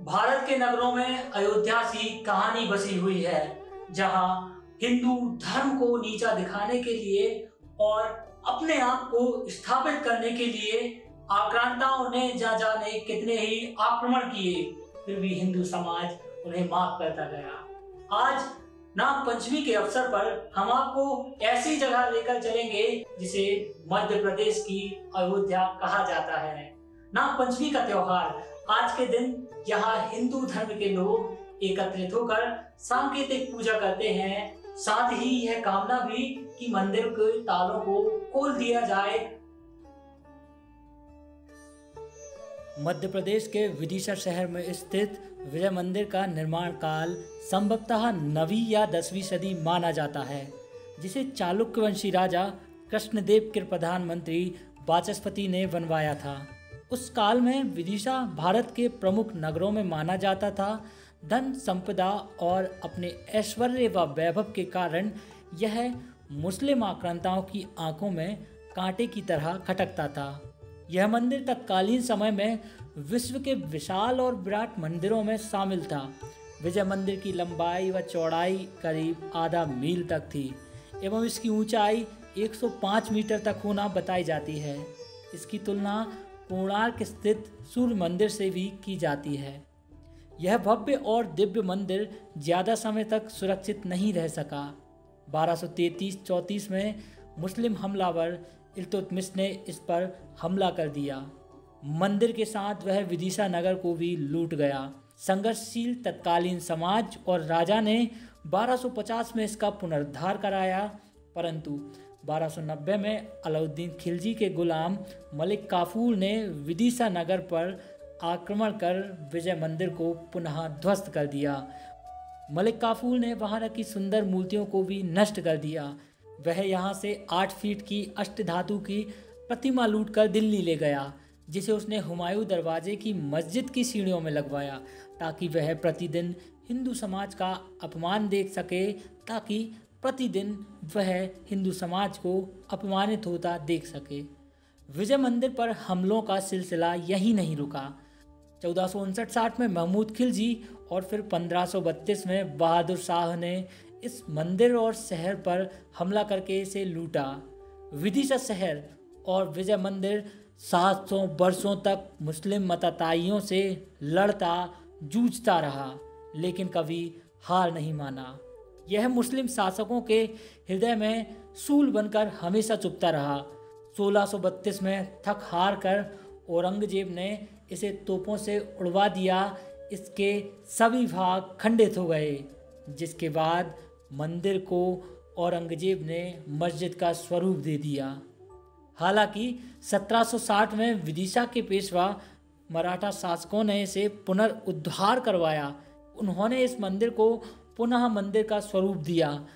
भारत के नगरों में अयोध्या सी कहानी बसी हुई है, जहाँ हिंदू धर्म को नीचा दिखाने के लिए और अपने आप को स्थापित करने के लिए आक्रांताओं ने जा जाने कितने ही आक्रमण किए, फिर भी हिंदू समाज उन्हें माफ़ करता गया। आज नाग पंचमी के अवसर पर हम आपको ऐसी जगह लेकर चलेंगे, जिसे मध्य प्रदेश की अयोध्या कहा जाता है। नाग पंचमी का त्योहार। आज के दिन यहाँ हिंदू धर्म के लोग एकत्रित होकर सांकेतिक पूजा करते हैं। साथ ही यह कामना भी कि मंदिर के तालों को खोल दिया जाए। मध्य प्रदेश के विदिशा शहर में स्थित विजय मंदिर का निर्माण काल संभवतः नवी या दसवीं सदी माना जाता है, जिसे चालुक्यवंशी राजा कृष्णदेव के प्रधानमंत्री वाचस्पति ने बनवाया था। उस काल में विदिशा भारत के प्रमुख नगरों में माना जाता था। धन संपदा और अपने ऐश्वर्य व वैभव के कारण यह मुस्लिम आक्रांताओं की आँखों में कांटे की तरह खटकता था। यह मंदिर तत्कालीन समय में विश्व के विशाल और विराट मंदिरों में शामिल था। विजय मंदिर की लंबाई व चौड़ाई करीब आधा मील तक थी एवं इसकी ऊंचाई 105 मीटर तक होना बताई जाती है। इसकी तुलना कोणार्क स्थित सूर्य मंदिर से भी की जाती है। यह भव्य और दिव्य मंदिर ज़्यादा समय तक सुरक्षित नहीं रह सका। 1233-34 में मुस्लिम हमलावर इल्तुतमिश ने इस पर हमला कर दिया। मंदिर के साथ वह विदिशा नगर को भी लूट गया। संघर्षशील तत्कालीन समाज और राजा ने 1250 में इसका पुनरुद्धार कराया, परंतु 1290 में अलाउद्दीन खिलजी के गुलाम मलिक काफूर ने विदिशा नगर पर आक्रमण कर विजय मंदिर को पुनः ध्वस्त कर दिया। मलिक काफूर ने वहाँ रखी सुंदर मूर्तियों को भी नष्ट कर दिया। वह यहाँ से आठ फीट की अष्टधातु की प्रतिमा लूट कर दिल्ली ले गया, जिसे उसने हुमायूं दरवाजे की मस्जिद की सीढ़ियों में लगवाया, ताकि वह प्रतिदिन हिंदू समाज का अपमान देख सके, ताकि प्रतिदिन वह हिंदू समाज को अपमानित होता देख सके। विजय मंदिर पर हमलों का सिलसिला यही नहीं रुका। चौदह साठ में महमूद खिलजी और फिर पंद्रह में बहादुर शाह ने इस मंदिर और शहर पर हमला करके इसे लूटा। विदिशा शहर और विजय मंदिर 700 वर्षों तक मुस्लिम मतताइयों से लड़ता, जूझता रहा, लेकिन कभी हार नहीं माना। यह मुस्लिम शासकों के हृदय में सूल बनकर हमेशा चुपता रहा। 1632 में थक हार कर औरंगज़ेब ने इसे तोपों से उड़वा दिया। इसके सभी भाग खंडित हो गए, जिसके बाद मंदिर को औरंगज़ेब ने मस्जिद का स्वरूप दे दिया। हालाँकि 1760 में विदिशा के पेशवा मराठा शासकों ने इसे पुनर्उद्धार करवाया। उन्होंने इस मंदिर को पुनः मंदिर का स्वरूप दिया।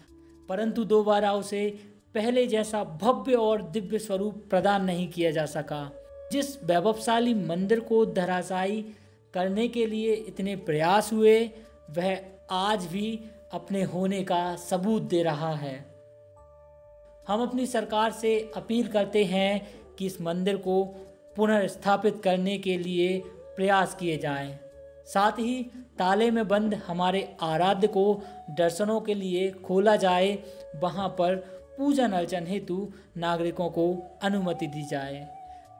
परंतु दोबारा उसे पहले जैसा भव्य और दिव्य स्वरूप प्रदान नहीं किया जा सका। जिस वैभवशाली मंदिर को धराशायी करने के लिए इतने प्रयास हुए, वह आज भी अपने होने का सबूत दे रहा है। हम अपनी सरकार से अपील करते हैं कि इस मंदिर को पुनर्स्थापित करने के लिए प्रयास किए जाएँ। साथ ही ताले में बंद हमारे आराध्य को दर्शनों के लिए खोला जाए, वहाँ पर पूजन अर्चन हेतु नागरिकों को अनुमति दी जाए।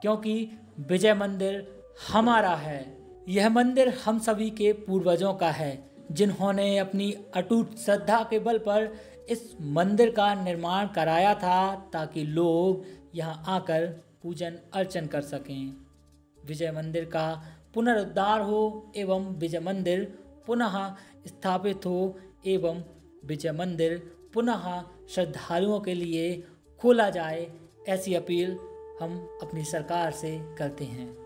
क्योंकि विजय मंदिर हमारा है, यह मंदिर हम सभी के पूर्वजों का है, जिन्होंने अपनी अटूट श्रद्धा के बल पर इस मंदिर का निर्माण कराया था ताकि लोग यहाँ आकर पूजन अर्चन कर सकें। विजय मंदिर का पुनरुद्धार हो एवं विजय मंदिर पुनः स्थापित हो एवं विजय मंदिर पुनः श्रद्धालुओं के लिए खोला जाए, ऐसी अपील हम अपनी सरकार से करते हैं।